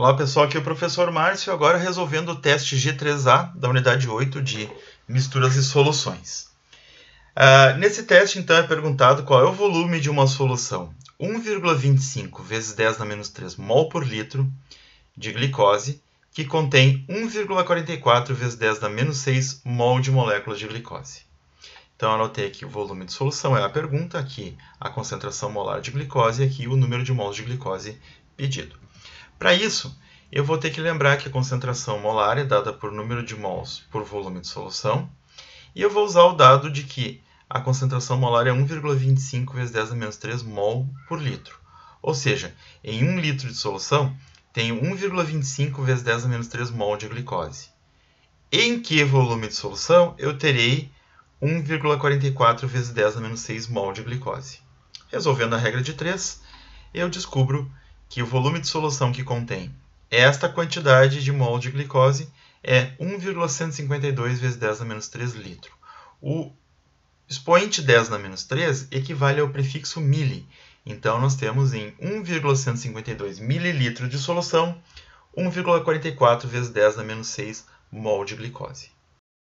Olá pessoal, aqui é o professor Márcio, agora resolvendo o teste G3A da unidade 8 de misturas e soluções. Uh, nesse teste, então, é perguntado qual é o volume de uma solução 1,25 vezes 10 na menos 3 mol por litro de glicose, que contém 1,44 vezes 10 na menos 6 mol de moléculas de glicose. Então, anotei aqui o volume de solução, é a pergunta, aqui a concentração molar de glicose e aqui o número de mols de glicose pedido. Para isso, eu vou ter que lembrar que a concentração molar é dada por número de mols por volume de solução, e eu vou usar o dado de que a concentração molar é 1,25 vezes 10 a menos 3 mol por litro. Ou seja, em 1 litro de solução, tenho 1,25 vezes 10 a menos 3 mol de glicose. Em que volume de solução eu terei 1,44 vezes 10 a menos 6 mol de glicose. Resolvendo a regra de 3, eu descubro que o volume de solução que contém esta quantidade de mol de glicose é 1,152 vezes 10 a menos 3 litro. O expoente 10 na menos 3 equivale ao prefixo mili. Então, nós temos em 1,152 mililitro de solução 1,44 vezes 10 a menos 6 mol de glicose.